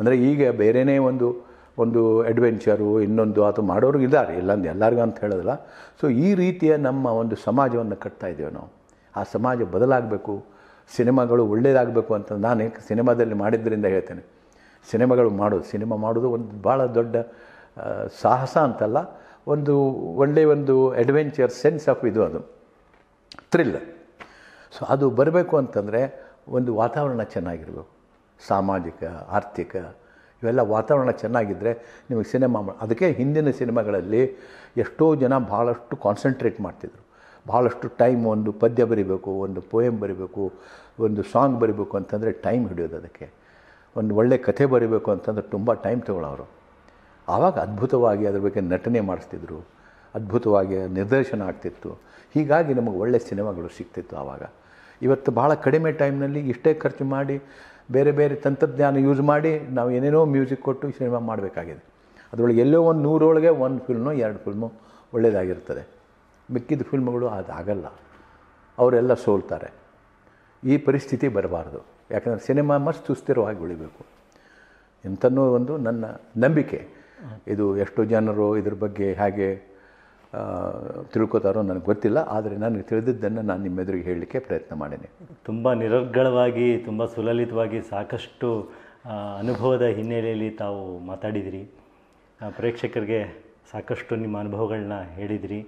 ಅಂದರೆ ಈಗ ಬೇರೆಯೇ ಒಂದು ಒಂದು ಅಡ್ವೆಂಚರು ಇನ್ನೊಂದು ಅಥವಾ ಮಾಡೋರು ಇದ್ದಾರೆ ಇಲ್ಲಂದು ಎಲ್ಲರಿಗೂ ಅಂತ ಹೇಳೋದಿಲ್ಲ. ಸೊ ಈ ರೀತಿಯ ನಮ್ಮ ಒಂದು ಸಮಾಜವನ್ನು ಕಟ್ತಾ ಇದ್ದೇವೆ ನಾವು. ಆ ಸಮಾಜ ಬದಲಾಗಬೇಕು. ಸಿನಿಮಾಗಳು ಒಳ್ಳೆಯದಾಗಬೇಕು ಅಂತ ನಾನು ಸಿನಿಮಾದಲ್ಲಿ ಮಾಡಿದ್ದರಿಂದ ಹೇಳ್ತೇನೆ. ಸಿನಿಮಾಗಳು ಮಾಡೋದು ಸಿನಿಮಾ ಮಾಡೋದು ಒಂದು ಭಾಳ ದೊಡ್ಡ ಸಾಹಸ ಅಂತಲ್ಲ, ಒಂದು ಒಳ್ಳೆಯ ಒಂದು ಅಡ್ವೆಂಚರ್ ಸೆನ್ಸ್ ಆಫ್ ಇದು ಅದು. ಥ್ರಿಲ್ ಸೊ ಅದು ಬರಬೇಕು ಅಂತಂದರೆ ಒಂದು ವಾತಾವರಣ ಚೆನ್ನಾಗಿರಬೇಕು. ಸಾಮಾಜಿಕ, ಆರ್ಥಿಕ, ಇವೆಲ್ಲ ವಾತಾವರಣ ಚೆನ್ನಾಗಿದ್ದರೆ ನಿಮಗೆ ಸಿನಿಮಾ ಅದಕ್ಕೆ ಹಿಂದಿನ ಸಿನಿಮಾಗಳಲ್ಲಿ ಎಷ್ಟೋ ಜನ ಭಾಳಷ್ಟು ಕಾನ್ಸಂಟ್ರೇಟ್ ಮಾಡ್ತಿದ್ರು. ಭಾಳಷ್ಟು ಟೈಮ್ ಒಂದು ಪದ್ಯ ಬರಿಬೇಕು, ಒಂದು ಪೋಯಮ್ ಬರಿಬೇಕು, ಒಂದು ಸಾಂಗ್ ಬರಿಬೇಕು ಅಂತಂದರೆ ಟೈಮ್ ಹಿಡಿಯೋದು ಅದಕ್ಕೆ. ಒಂದು ಒಳ್ಳೆ ಕಥೆ ಬರಿಬೇಕು ಅಂತಂದ್ರೆ ತುಂಬ ಟೈಮ್ ತೊಗೊಳ್ಳೋರು ಆವಾಗ ಅದ್ಭುತವಾಗಿ ಅದ್ರ ಬಗ್ಗೆ ನಟನೆ ಮಾಡಿಸ್ತಿದ್ರು, ಅದ್ಭುತವಾಗಿ ನಿರ್ದೇಶನ ಆಗ್ತಿತ್ತು. ಹೀಗಾಗಿ ನಮಗೆ ಒಳ್ಳೆ ಸಿನಿಮಾಗಳು ಸಿಗ್ತಿತ್ತು ಆವಾಗ. ಇವತ್ತು ಭಾಳ ಕಡಿಮೆ ಟೈಮ್ನಲ್ಲಿ ಇಷ್ಟೇ ಖರ್ಚು ಮಾಡಿ, ಬೇರೆ ಬೇರೆ ತಂತ್ರಜ್ಞಾನ ಯೂಸ್ ಮಾಡಿ ನಾವು ಏನೇನೋ ಮ್ಯೂಸಿಕ್ ಕೊಟ್ಟು ಸಿನಿಮಾ ಮಾಡಬೇಕಾಗಿದೆ. ಅದರೊಳಗೆ ಎಲ್ಲೋ ಒಂದು ನೂರೊಳಗೆ ಒಂದು ಫಿಲ್ಮು, ಎರಡು ಫಿಲ್ಮು ಒಳ್ಳೆಯದಾಗಿರ್ತದೆ ಮಿಕ್ಕಿದ ಫಿಲ್ಮ್ಗಳು ಅದು ಆಗಲ್ಲ ಅವರೆಲ್ಲ ಸೋಲ್ತಾರೆ. ಈ ಪರಿಸ್ಥಿತಿ ಬರಬಾರ್ದು. ಯಾಕಂದರೆ ಸಿನಿಮಾ ಮಸ್ತ್ ಸುಸ್ಥಿರವಾಗಿ ಉಳಿಬೇಕು. ಎಂತನ್ನೋ ಒಂದು ನನ್ನ ನಂಬಿಕೆ. ಇದು ಎಷ್ಟು ಜನರು ಇದ್ರ ಬಗ್ಗೆ ಹಾಗೆ ತಿಳ್ಕೊತಾರೋ ನನಗೆ ಗೊತ್ತಿಲ್ಲ, ಆದರೆ ನನಗೆ ತಿಳಿದಿದ್ದನ್ನು ನಾನು ನಿಮ್ಮ ಎದುರಿಗೆ ಹೇಳಲಿಕ್ಕೆ ಪ್ರಯತ್ನ ಮಾಡೀನಿ.
ತುಂಬ ನಿರರ್ಗಳವಾಗಿ, ತುಂಬ ಸುಲಲಿತವಾಗಿ ಸಾಕಷ್ಟು ಅನುಭವದ ಹಿನ್ನೆಲೆಯಲ್ಲಿ ತಾವು ಮಾತಾಡಿದಿರಿ. ಪ್ರೇಕ್ಷಕರಿಗೆ ಸಾಕಷ್ಟು ನಿಮ್ಮ ಅನುಭವಗಳನ್ನ ಹೇಳಿದಿರಿ.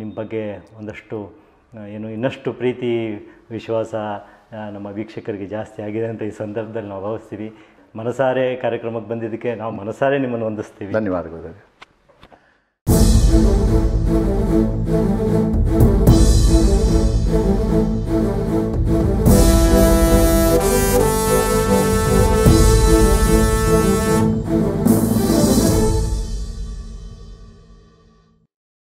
ನಿಮ್ಮ ಬಗ್ಗೆ ಒಂದಷ್ಟು ಏನು ಇನ್ನಷ್ಟು ಪ್ರೀತಿ, ವಿಶ್ವಾಸ ನಮ್ಮ ವೀಕ್ಷಕರಿಗೆ ಜಾಸ್ತಿ ಆಗಿದೆ ಅಂತ ಈ ಸಂದರ್ಭದಲ್ಲಿ ನಾವು ಭಾವಿಸ್ತೀವಿ. ಮನಸಾರೆ ಕಾರ್ಯಕ್ರಮಕ್ಕೆ ಬಂದಿದ್ದಕ್ಕೆ ನಾವು ಮನಸಾರೆ ನಿಮ್ಮನ್ನು ವಂದಿಸ್ತೀವಿ.
ಧನ್ಯವಾದಗಳು.